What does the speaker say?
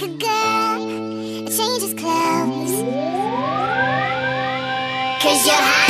like a girl, it changes clothes. Cause you're high.